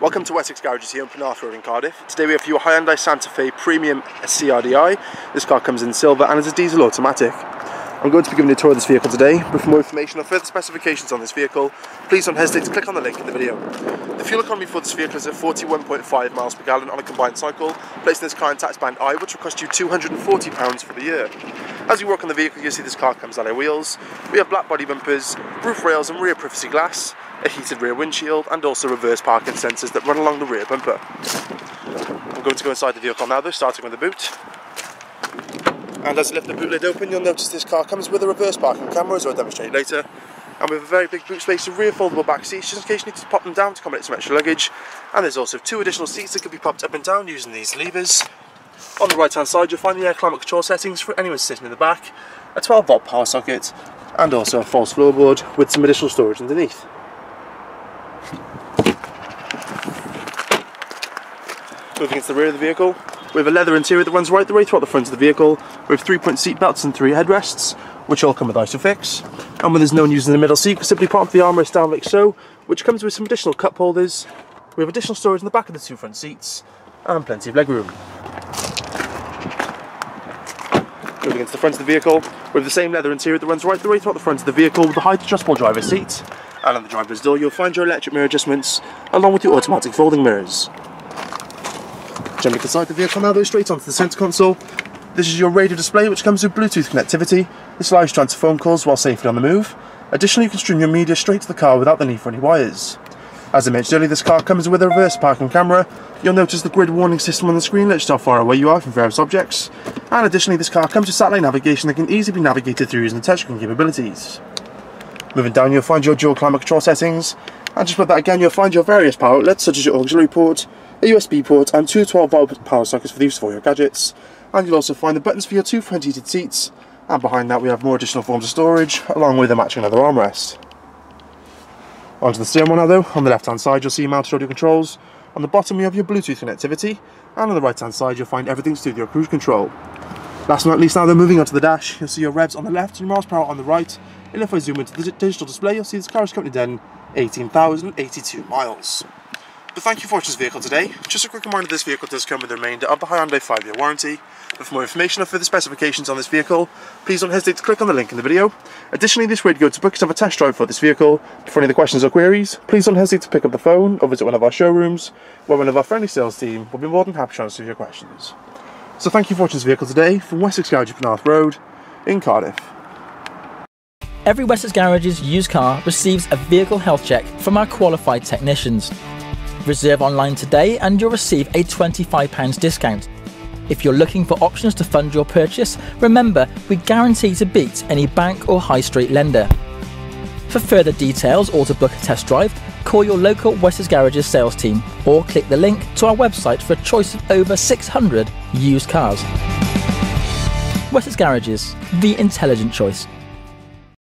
Welcome to Wessex Garages here on Penarth Road in Cardiff. Today we have for you a Hyundai Santa Fe Premium CRDI. This car comes in silver and is a diesel automatic. I'm going to be giving you a tour of this vehicle today, but for more information or further specifications on this vehicle, please don't hesitate to click on the link in the video. The fuel economy for this vehicle is at 41.5 miles per gallon on a combined cycle, placing this car in tax band I, which will cost you £240 for the year. As you walk on the vehicle, you'll see this car comes alloy wheels. We have black body bumpers, roof rails and rear privacy glass, a heated rear windshield and also reverse parking sensors that run along the rear bumper. I'm going to go inside the vehicle now though, starting with the boot. And as I lift the boot lid open, you'll notice this car comes with a reverse parking camera, as I'll demonstrate later. And with a very big boot space and rear foldable back seats, just in case you need to pop them down to accommodate some extra luggage. And there's also two additional seats that can be popped up and down using these levers. On the right hand side, you'll find the air climate control settings for anyone sitting in the back, a 12 volt power socket, and also a false floorboard with some additional storage underneath. Moving into the rear of the vehicle, we have a leather interior that runs right the way throughout the front of the vehicle, with three-point seat belts and three headrests, which all come with ISOFIX. And when there's no one using the middle seat, you can simply pop the armrest down like so, which comes with some additional cup holders. We have additional storage in the back of the two front seats, and plenty of legroom. Moving into the front of the vehicle, we have the same leather interior that runs right the way throughout the front of the vehicle with the height adjustable driver's seat. And on the driver's door, you'll find your electric mirror adjustments, along with your automatic folding mirrors. Jumping inside the vehicle now though, straight onto the centre console. This is your radio display which comes with Bluetooth connectivity. This allows you to answer phone calls while safely on the move. Additionally you can stream your media straight to the car without the need for any wires. As I mentioned earlier, this car comes with a reverse parking camera. You'll notice the grid warning system on the screen lets you how far away you are from various objects. And additionally this car comes with satellite navigation that can easily be navigated through using the touchscreen capabilities. Moving down you'll find your dual climate control settings. And just with that again you'll find your various power outlets such as your auxiliary port, a USB port and two 12 volt power sockets for the use of all your gadgets. And you'll also find the buttons for your two front heated seats. And behind that we have more additional forms of storage, along with a matching leather armrest. Onto the steering wheel now though, on the left hand side you'll see mounted audio controls. On the bottom you have your Bluetooth connectivity. And on the right hand side you'll find everything to do with your cruise control. Last but not least now they're moving onto the dash, you'll see your revs on the left and miles per hour on the right. And if I zoom into the digital display, you'll see this car is currently done 18,082 miles. But thank you for watching this vehicle today. Just a quick reminder this vehicle does come with the remainder of the Hyundai 5-year warranty. But for more information or further specifications on this vehicle, please don't hesitate to click on the link in the video. Additionally, this way to go to book yourself a test drive for this vehicle. For any other questions or queries, please don't hesitate to pick up the phone or visit one of our showrooms, where one of our friendly sales team will be more than happy to answer your questions. So thank you for watching this vehicle today from Wessex Garage Penarth Road in Cardiff. Every Wessex Garage's used car receives a vehicle health check from our qualified technicians. Reserve online today and you'll receive a £25 discount. If you're looking for options to fund your purchase, remember we guarantee to beat any bank or high street lender. For further details or to book a test drive, call your local Wessex Garages sales team or click the link to our website for a choice of over 600 used cars. Wessex Garages, the intelligent choice.